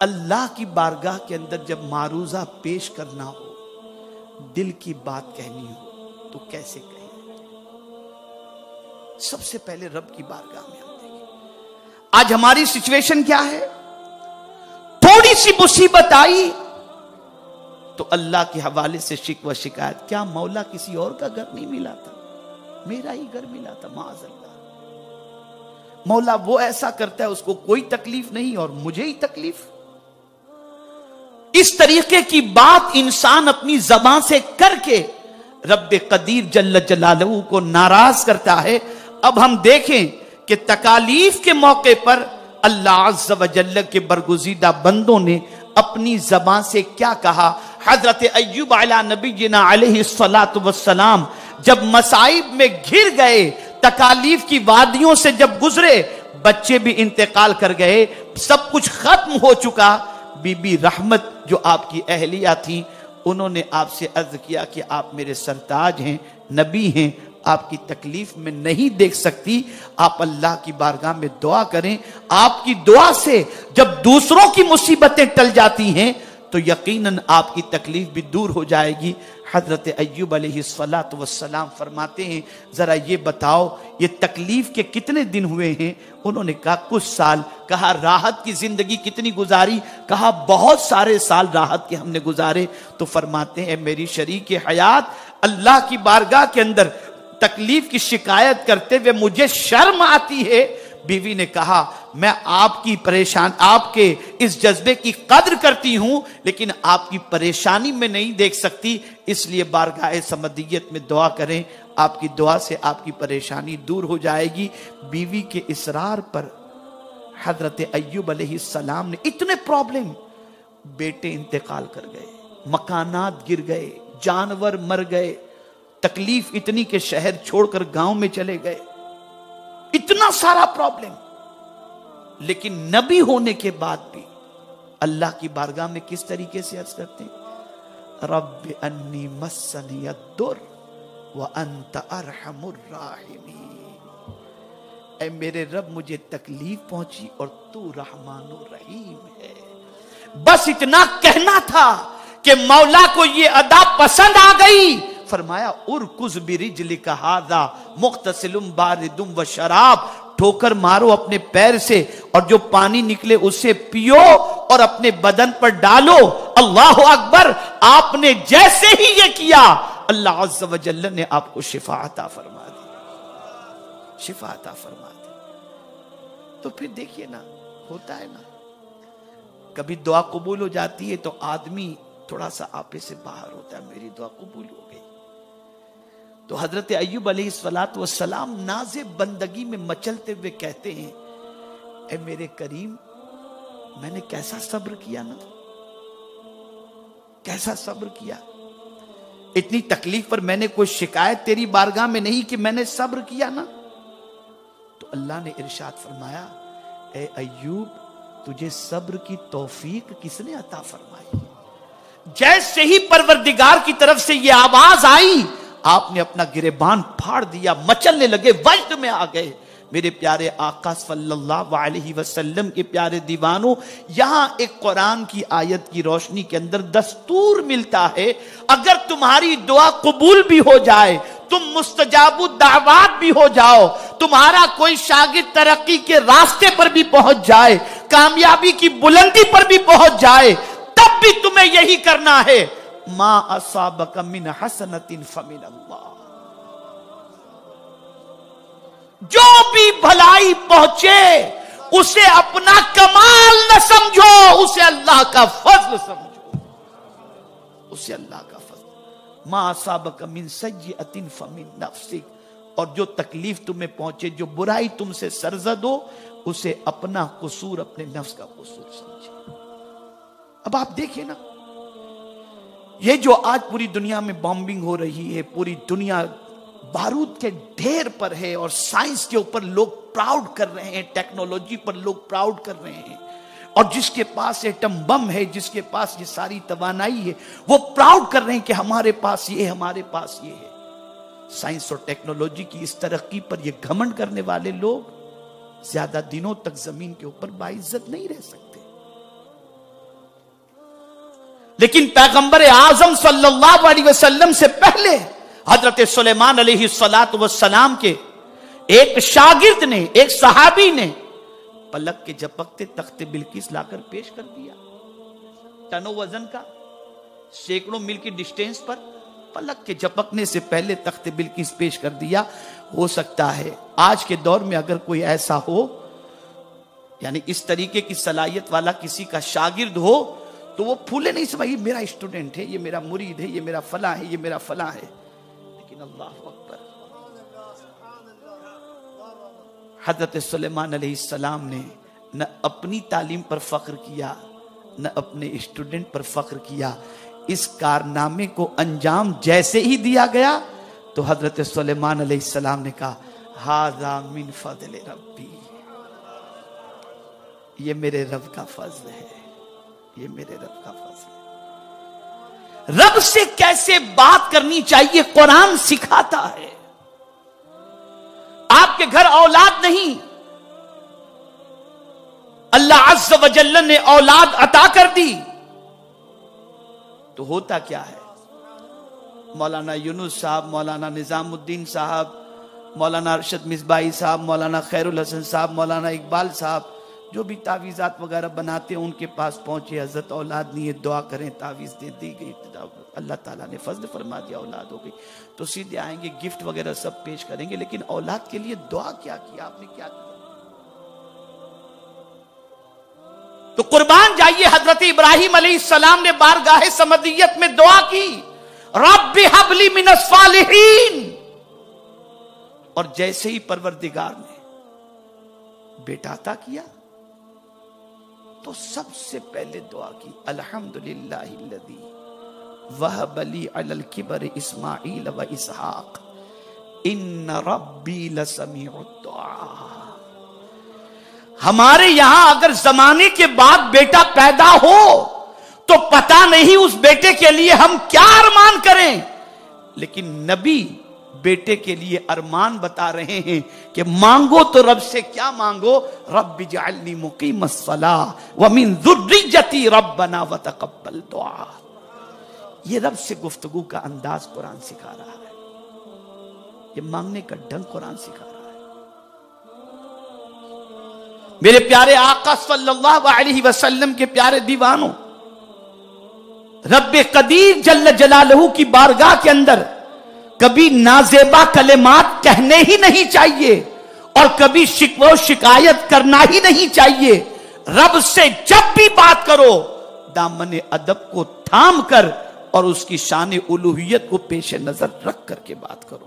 अल्लाह की बारगाह के अंदर जब मारूजा पेश करना हो, दिल की बात कहनी हो तो कैसे कहें? सबसे पहले रब की बारगाह में हम देखें। आज हमारी सिचुएशन क्या है? थोड़ी सी मुसीबत आई तो अल्लाह के हवाले से शिकवा शिकायत, क्या मौला किसी और का घर नहीं मिला था? मेरा ही घर मिला था माज अल्लाह मौला वो ऐसा करता है, उसको कोई तकलीफ़ नहीं और मुझे ही तकलीफ़। इस तरीके की बात इंसान अपनी जबान से करके रब कदीर जल्ल जलालू को नाराज़ करता है। अब हम देखें कि तकालीफ के मौके पर अल्लाह के बरगुजीदा बंदों ने अपनी जबान से क्या कहा? हज़रत अयूब अला नबी सलाम जब मसाइब में घिर गए, तकालीफ की वादियों से जब गुजरे, बच्चे भी इंतकाल कर गए, सब कुछ खत्म हो चुका। बीबी रहमत जो आपकी अहलिया थी, उन्होंने आपसे अर्ज़ किया कि आप मेरे सरताज हैं, नबी हैं, आपकी तकलीफ़ में नहीं देख सकती। आप अल्लाह की बारगाह में दुआ करें। आपकी दुआ से जब दूसरों की मुसीबतें टल जाती हैं तो यकीनन आपकी तकलीफ़ भी दूर हो जाएगी। हज़रत अयूब सलाम फरमाते हैं, ज़रा ये बताओ, ये तकलीफ़ के कितने दिन हुए हैं? उन्होंने कहा, कुछ साल। कहा, राहत की ज़िंदगी कितनी गुजारी? कहा, बहुत सारे साल राहत के हमने गुजारे। तो फरमाते हैं, मेरी शरीक हयात, अल्लाह की बारगाह के अंदर तकलीफ़ की शिकायत करते हुए मुझे शर्म आती है। बीवी ने कहा मैं आपकी परेशान, आपके इस जज्बे की कद्र करती हूँ, लेकिन आपकी परेशानी में नहीं देख सकती। इसलिए बारगाह समदियत में दुआ करें, आपकी दुआ से आपकी परेशानी दूर हो जाएगी। बीवी के इसरार पर हज़रत अयुब सलाम ने इतने प्रॉब्लम, बेटे इंतकाल कर गए, मकानात गिर गए, जानवर मर गए, तकलीफ़ इतनी के शहर छोड़कर गाँव में चले गए। इतना सारा प्रॉब्लम। लेकिन नबी होने के बाद भी अल्लाह की बारगाह में किस तरीके से अर्ज़ करते हैं? रब अन्नी मसनी दुर व अंत अरहमुर्राहिमी ए मेरे रब, मुझे तकलीफ़ पहुँची और तू रहमान रहीम है। बस इतना कहना था कि मौला को ये अदा पसंद आ गई। फरमाया उर कुज बिरिज लिखा मुख्तसिलुम बारिदुम व शराब। ठोकर मारो अपने पैर से और जो पानी निकले उसे पियो और अपने बदन पर डालो। अल्लाह अकबर, आपने जैसे ही ये किया, अल्लाह ने आपको शिफाता फरमा दी। शिफाता फरमा दी। तो फिर देखिए ना, होता है ना। कभी दुआ कबूल हो जाती है तो आदमी थोड़ा सा आपे से बाहर होता है। मेरी दुआ कबूल हो गई। तो हज़रत अयुब सलाम नाजे बंदगी में मचलते हुए कहते हैं ए मेरे करीम, मैंने कैसा सब्र किया ना? कैसा सब्र किया? इतनी तकलीफ़ पर मैंने कोई शिकायत तेरी बारगाह में नहीं कि मैंने सब्र किया ना? तो अल्लाह ने इरशाद फरमाया ए अयूब तुझे सब्र की तौफीक किसने अता फरमाई? जैसे ही परवरदिगार की तरफ़ से यह आवाज़ आई आपने अपना गिरेबान फाड़ दिया, मचलने लगे वजद में आ गए। मेरे प्यारे आका सल्लल्लाहु अलैहि वसल्लम के प्यारे दीवानों, यहाँ एक कुरान की आयत की रोशनी के अंदर दस्तूर मिलता है, अगर तुम्हारी दुआ कबूल भी हो जाए, तुम मुस्तजाबु दावात भी हो जाओ, तुम्हारा कोई शागिद तरक्की के रास्ते पर भी पहुँच जाए, कामयाबी की बुलंदी पर भी पहुँच जाए, तब भी तुम्हें यही करना है। मा असाबक मिन हसनतिन फमिन अल्लाह जो भी भलाई पहुँचे, उसे अपना कमाल न समझो, उसे अल्लाह का फजल समझो। उसे अल्लाह का फजल। मा असाबक मिन सज्जतिन फमिन नफसिक। और जो तकलीफ़ तुम्हें पहुँचे, जो बुराई तुमसे सरजद हो, उसे अपना कसूर, अपने नफ्स का कसूर समझे। अब आप देखिए ना ये जो आज पूरी दुनिया में बॉम्बिंग हो रही है, पूरी दुनिया बारूद के ढेर पर है और साइंस के ऊपर लोग प्राउड कर रहे हैं टेक्नोलॉजी पर लोग प्राउड कर रहे हैं। और जिसके पास एटम बम है, जिसके पास ये सारी तवानाई है, वो प्राउड कर रहे हैं कि हमारे पास ये हमारे पास ये है। साइंस और टेक्नोलॉजी की इस तरक्की पर ये घमंड करने वाले लोग ज़्यादा दिनों तक ज़मीन के ऊपर बाइज्जत नहीं रह सकते। लेकिन पैगंबर आज़म सल्लल्लाहु अलैहि वसल्लम से पहले हज़रत सुलेमान सलाम के एक शागिर्द ने, एक सहाबी ने पलक के झपकते तख्ते बिल्किस लाकर पेश कर दिया। टनो वज़न का, सैकड़ों मील की डिस्टेंस पर पलक के झपकने से पहले तख्ते बिल्किस पेश कर दिया। हो सकता है आज के दौर में अगर कोई ऐसा हो, यानी इस तरीके की सलाहियत वाला किसी का शागिर्द हो तो वो फूले नहीं समझ मेरा स्टूडेंट है, ये मेरा मुरीद है, ये मेरा फला है, ये मेरा फला है। लेकिन अल्लाह अकबर। हज़रत सलेमान सलाम ने न अपनी तालीम पर फख्र किया, न अपने स्टूडेंट पर फख्र किया। इस कारनामे को अंजाम जैसे ही दिया गया तो हज़रत सलेमान सलाम ने कहा, हाजा मिन फजल रब्बी। ये मेरे रब का फजल है। ये मेरे रब का फजल है। रब से कैसे बात करनी चाहिए, कुरान सिखाता है। आपके घर औलाद नहीं। अल्लाह अज्ज ने औलाद अता कर दी। तो होता क्या है? मौलाना यूनुस साहब, मौलाना निजामुद्दीन साहब, मौलाना अरशद मिसबाई साहब, मौलाना खैरुल हसन साहब, मौलाना इकबाल साहब जो भी तावीज़ात वगैरह बनाते हैं, उनके पास पहुँचे, हज़रत औलाद नहीं दुआ करें, तावीज़ दे दी गई, अल्लाह ताला ने फजल फरमा दिया, औलाद हो गई। तो सीधे आएँगे, गिफ्ट वगैरह सब पेश करेंगे, लेकिन औलाद के लिए दुआ क्या किया आपने क्या किया तो कुर्बान जाइए, हज़रत इब्राहिम सलाम ने बारगाह समदियत में दुआ की रब हबली मिनसफालहीन और जैसे ही परवरदिगार ने बेटा अता किया तो सबसे पहले दुआ की अल्हम्दुलिल्लाह वह बली अल किबर इस्माइल व इसहाक। इन लसमी हमारे यहाँ अगर जमाने के बाद बेटा पैदा हो तो पता नहीं उस बेटे के लिए हम क्या अरमान करें। लेकिन नबी बेटे के लिए अरमान बता रहे हैं कि मांगो तो रब से, क्या मांगो? रब बिजालनी मुकीम वमिन रब बना व तकबल दुआ। ये रब से गुफ्तगु का अंदाज कुरान सिखा रहा है। ये मांगने का ढंग कुरान सिखा रहा है। मेरे प्यारे आका सल्लल्लाहु अलैहि वसल्लम के प्यारे दीवानों रब कदीर जल्ल जलालहू की बारगाह के अंदर कभी नाजेबा कलेमात कहने ही नहीं चाहिए और कभी शिकवो शिकायत करना ही नहीं चाहिए। रब से जब भी बात करो, दामन अदब को थाम कर और उसकी शान उलूहियत को पेश नज़र रख करके बात करो।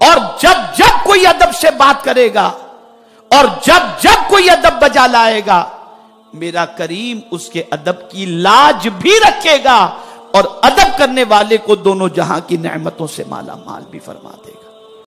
और जब जब कोई अदब से बात करेगा और जब जब कोई अदब बजा लाएगा, मेरा करीम उसके अदब की लाज भी रखेगा और अदब करने वाले को दोनों जहाँ की नहमतों से माला माल भी फरमा देगा।